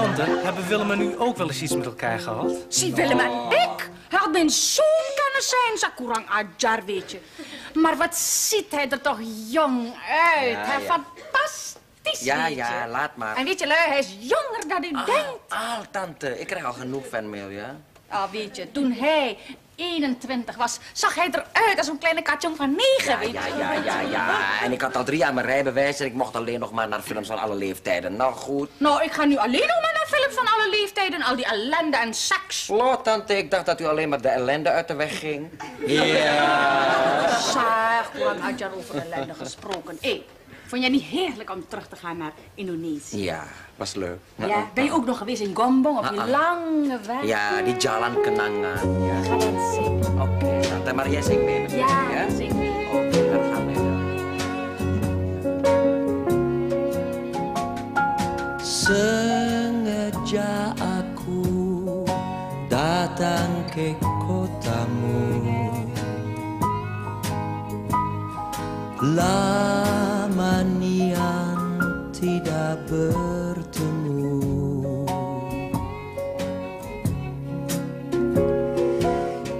Tante, hebben Willem en u ook wel eens iets met elkaar gehad? Zie Willem en ik? Hij had mijn zoon kunnen zijn, Sakurang Ajar, weet je. Maar wat ziet hij er toch jong uit. Ja, hij ja. fantastisch, Ja, weet ja, je. laat maar. En weet je, lui, hij is jonger dan u denkt. Ah, tante, ik krijg al genoeg fanmail, ja? Ah, weet je, toen hij 21 was, zag hij eruit als een kleine katjong van 9, Ja, weet ja, je. ja, ja, ja. En ik had al drie jaar mijn rijbewijs en ik mocht alleen nog maar naar films van alle leeftijden. Nou goed. Nou, ik ga nu alleen nog maar naar films van alle leeftijden, al die ellende en seks. Flo, tante, ik dacht dat u alleen maar de ellende uit de weg ging. Ja. Zeg, Kurang Ajar over ellende gesproken. Hé, vond jij niet heerlijk om terug te gaan naar Indonesië? Ja, was leuk. Ja, ben je ook nog geweest in Gombong op die ah. lange weg? Ja, die jalan kenangan. Ja. Ga dan zingen. Oké, tante, maar jij zingt mee Ja, zing datang ke kotamu. Lama nian tidak bertemu.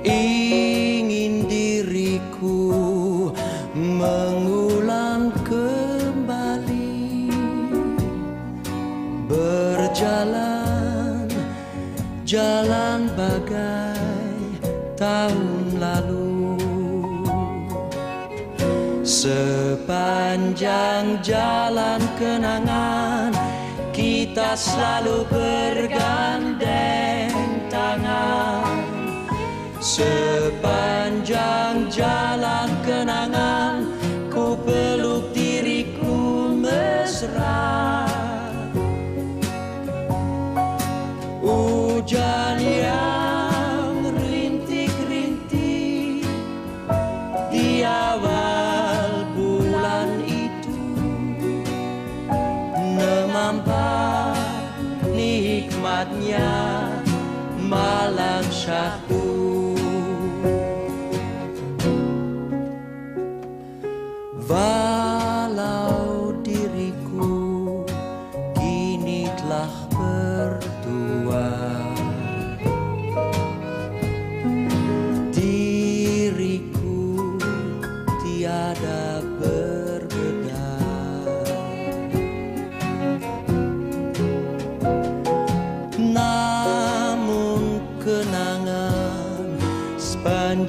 Ingin diriku mengulang kembali Berjalan, jalan bagai tahun lalu. Sepanjang jalan kenangan Kita selalu bergandeng tangan. Sepanjang dnia malam syahu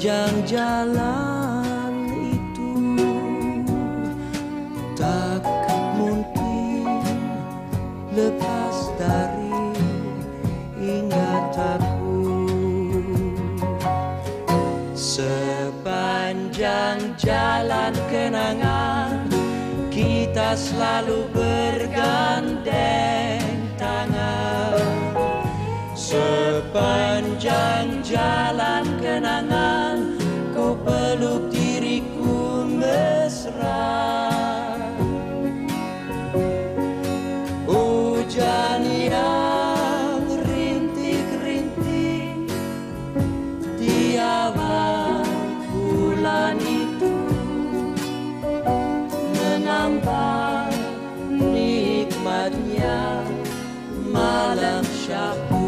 sepanjang jalan itu Tak mungkin lepas dari ingatanku. Sepanjang jalan kenangan Kita selalu bergandeng tangan. Sepanjang jalan kenangan Malam Shah.